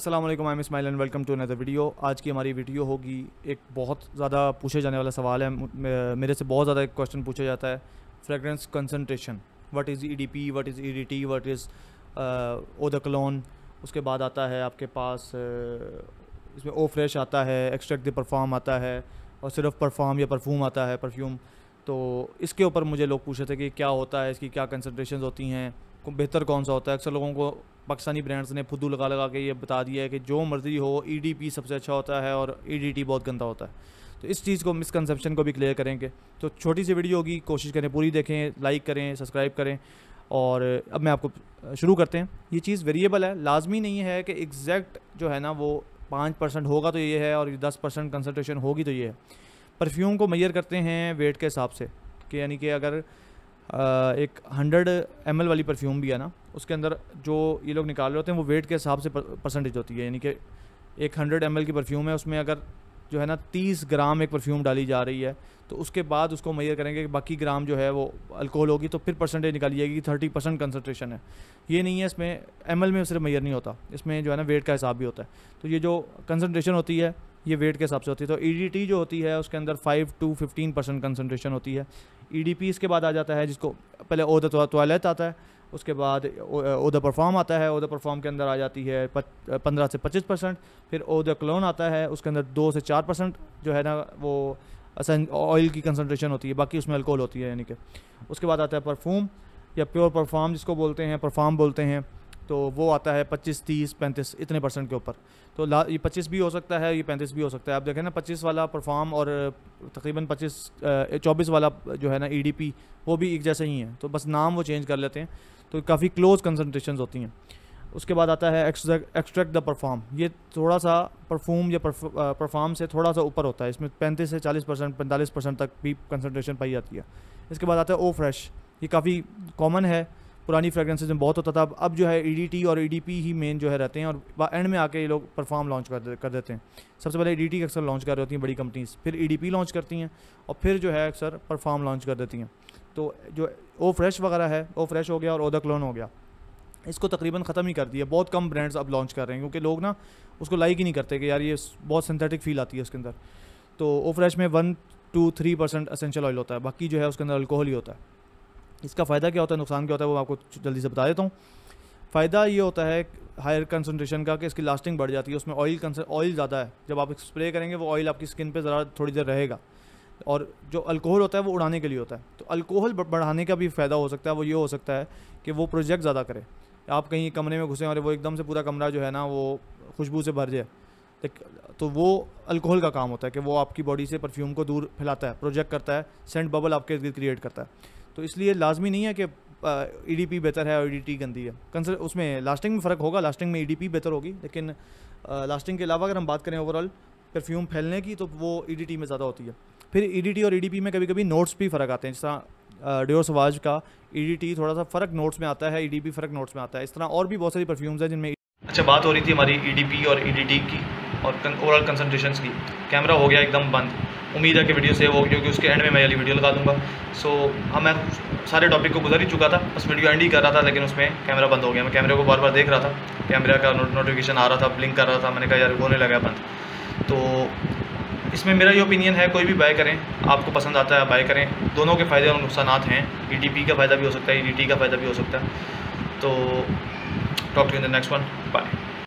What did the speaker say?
वालेकुम I am Ismail and welcome to another video आज की हमारी वीडियो होगी एक बहुत ज़्यादा पूछे जाने वाला सवाल है। मेरे से बहुत ज़्यादा एक क्वेश्चन पूछा जाता है। Fragrance concentration what is E D P what is E D T what is eau de cologne उसके बाद आता है आपके पास इसमें ओ फ्रेश आता है एक्सट्रैक्ट द परफॉर्म आता है और सिर्फ़ परफॉर्म या परफ्यूम आता है परफ्यूम तो इसके ऊपर मुझे लोग पूछे थे कि क्या होता है, इसकी क्या कंसनट्रेशन होती हैं, बेहतर कौन सा होता है? अक्सर लोगों को पाकिस्तानी ब्रांड्स ने फुदू लगा लगा के ये बता दिया है कि जो मर्ज़ी हो ई सबसे अच्छा होता है और ईडीटी बहुत गंदा होता है। तो इस चीज़ को मिसकनसप्शन को भी क्लियर करेंगे। तो छोटी सी वीडियो होगी, कोशिश करें पूरी देखें लाइक करें सब्सक्राइब करें और अब मैं आपको शुरू करते हैं। ये चीज़ वेरिएबल है, लाजमी नहीं है कि एग्जैक्ट जो है ना वो पाँच परसेंट होगा तो ये है और दस परसेंट कंसनट्रेशन होगी तो ये है। परफ्यूम को मैयर करते हैं वेट के हिसाब से कि यानी कि अगर एक हंड्रेड एम वाली परफ्यूम भी है ना उसके अंदर जो ये लोग निकाल रहे होते हैं, वो वेट के हिसाब से परसेंटेज होती है। यानी कि एक हंड्रेड एमएल की परफ्यूम है, उसमें अगर जो है ना तीस ग्राम एक परफ्यूम डाली जा रही है तो उसके बाद उसको मैयर करेंगे कि बाकी ग्राम जो है वो अल्कोहल होगी तो फिर परसेंटेज निकाली जाएगी कि थर्टी परसेंट कंसनट्रेशन है। ये नहीं है, इसमें एम में सिर्फ़ मैयर नहीं होता, इसमें जो है ना वेट का हिसाब भी होता है। तो ये जो कंसनट्रेशन होती है, ये वेट के हिसाब से होती है। तो ईडीटी जो होती है, उसके अंदर five to fifteen percent concentration होती है। ईडीपी इसके बाद आ जाता है, जिसको पहले ओ द टॉयलेट आता है उसके बाद ओदा परफॉर्म आता है, ओदा परफॉर्म के अंदर आ जाती है पंद्रह से पच्चीस परसेंट, फिर ओदा क्लोन आता है, उसके अंदर दो से चार परसेंट जो है ना वो ऑयल की कंसनट्रेशन होती है, बाकी उसमें अल्कोहल होती है, यानी कि। उसके बाद आता है परफ्यूम या प्योर परफॉर्म जिसको बोलते हैं परफॉर्म बोलते हैं। तो वो आता है पच्चीस, तीस, पैंतीस, इतने परसेंट के ऊपर। तो ला, ये पच्चीस भी हो सकता है, ये पैंतीस भी हो सकता है। आप देखें ना, पच्चीस वाला परफॉर्म और तकरीबन पच्चीस चौबीस वाला जो है ना ई e वो भी एक जैसे ही है। तो बस नाम वो चेंज कर लेते हैं। तो काफ़ी क्लोज कंसनट्रेशन होती हैं। उसके बाद आता है एक्सट्रैक्ट द परफॉर्म ये थोड़ा सा परफ्यूम या परफॉर्म से थोड़ा सा ऊपर होता है। इसमें पैंतीस से चालीस परसेंट पैंतालीस परसेंट तक भी कंसनट्रेशन पाई जाती है। इसके बाद आता है ओ फ्रेश ये काफ़ी कॉमन है। पुरानी फ्रेगरेंसेज में बहुत होता था, अब जो है ई e और ई e ही मेन जो है रहते हैं और एंड में आके ये लोग परफॉर्म लॉन्च कर कर देते हैं। सबसे पहले ई डी अक्सर लॉन्च कर रही होती हैं बड़ी कंपनीज़ फिर ईडीपी लॉन्च करती हैं और फिर जो है अक्सर परफॉर्म लॉन्च कर देती हैं। तो जो ओ फ्रेश वगैरह है ओ फ्रेश हो गया और ओदा क्लोन हो गया, इसको तकरीबन ख़त्म ही कर दिया बहुत कम ब्रांड्स अब लॉन्च कर रहे हैं, क्योंकि लोग ना उसको लाइक ही नहीं करते कि यार ये बहुत सिंथेटिक फील आती है उसके अंदर। तो ओ फ्रेश में one to three percent essential oil होता है, बाकी जो है उसके अंदर अल्कोहल ही होता है। इसका फ़ायदा क्या होता है? नुकसान क्या होता है? वो आपको जल्दी से बता देता हूँ। फ़ायदा ये होता है हायर कंसनट्रेशन का कि इसकी लास्टिंग बढ़ जाती है। उसमें ऑयल ऑयल ज़्यादा है। जब आप स्प्रे करेंगे, वो ऑयल आपकी स्किन पे ज़रा थोड़ी देर रहेगा। और जो अल्कोहल होता है, वो उड़ाने के लिए होता है। तो अल्कोहल बढ़ाने का भी फ़ायदा हो सकता है। वो ये हो सकता है कि वो प्रोजेक्ट ज़्यादा करे। आप कहीं कमरे में घुसें और वो एकदम से पूरा कमरा जो है ना, वो खुशबू से भर जाए। तो वो अल्कोहल का काम होता है कि वो आपकी बॉडी से परफ्यूम को दूर फैलाता है प्रोजेक्ट करता है सेंट बबल आपके इर्द क्रिएट करता है। तो इसलिए लाजमी नहीं है कि ई e बेहतर है और ईडीटी गंदी है कंसर उसमें लास्टिंग में फ़र्क होगा लास्टिंग में ई e बेहतर होगी लेकिन लास्टिंग के अलावा अगर हम बात करें ओवरऑल परफ्यूम फैलने की तो वो ईडीटी में ज़्यादा होती है फिर ईडीटी और ई में कभी कभी नोट्स भी फ़र्क आते हैं जिस तरह डिओ सवाज का ईडीटी थोड़ा सा फ़र्क नोट्स में आता है ईडीपी फ़र्क नोट्स में आता है इस तरह और भी बहुत सारी परफ्यूम्स हैं जिनमें अच्छा बात हो रही थी हमारी ई और ईडीटी की और ओवरऑल कंसनट्रेशन की। कैमरा हो गया एकदम बंद। उम्मीद है कि वीडियो सेव होगी क्योंकि उसके एंड में मैं वाली वीडियो लगा दूँगा। सो so, हाँ मैं सारे टॉपिक को गुजर ही चुका था। बस वीडियो एंड ही कर रहा था लेकिन उसमें कैमरा बंद हो गया। मैं कैमरे को बार बार देख रहा था। कैमरा का नोटिफिकेशन आ रहा था ब्लिंक कर रहा था। मैंने कहा यार होने लगा बंद। तो इसमें मेरा ये ओपिनियन है कोई भी बाय करें आपको पसंद आता है बाय करें। दोनों के फ़ायदे और नुकसान हैं। ई का फ़ायदा भी हो सकता है ई का फ़ायदा भी हो सकता है। तो talk to in the next one bye